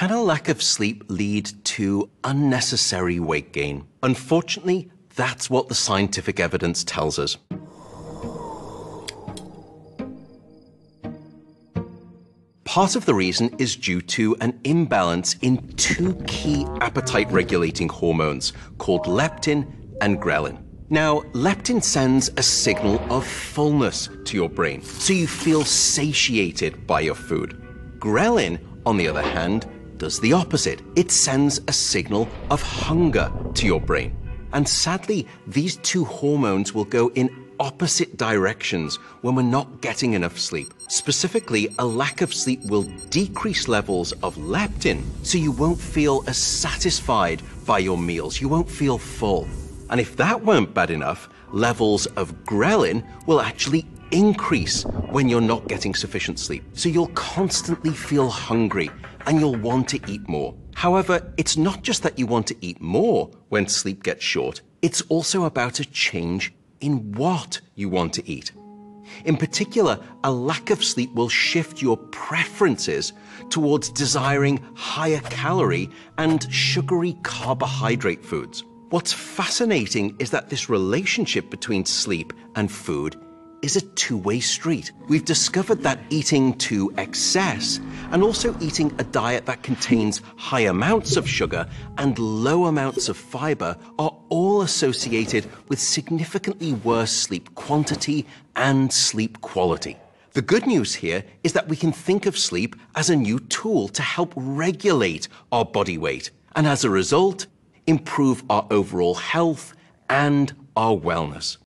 Can a lack of sleep lead to unnecessary weight gain? Unfortunately, that's what the scientific evidence tells us. Part of the reason is due to an imbalance in two key appetite regulating hormones called leptin and ghrelin. Now, leptin sends a signal of fullness to your brain, so you feel satiated by your food. Ghrelin, on the other hand, does the opposite. It sends a signal of hunger to your brain. And sadly, these two hormones will go in opposite directions when we're not getting enough sleep. Specifically, a lack of sleep will decrease levels of leptin, so you won't feel as satisfied by your meals. You won't feel full. And if that weren't bad enough, levels of ghrelin will actually increase when you're not getting sufficient sleep. So you'll constantly feel hungry and you'll want to eat more. However, it's not just that you want to eat more when sleep gets short, it's also about a change in what you want to eat. In particular, a lack of sleep will shift your preferences towards desiring higher calorie and sugary carbohydrate foods. What's fascinating is that this relationship between sleep and food is a two way street. We've discovered that eating to excess and also eating a diet that contains high amounts of sugar and low amounts of fiber are all associated with significantly worse sleep quantity and sleep quality. The good news here is that we can think of sleep as a new tool to help regulate our body weight and as a result, improve our overall health and our wellness.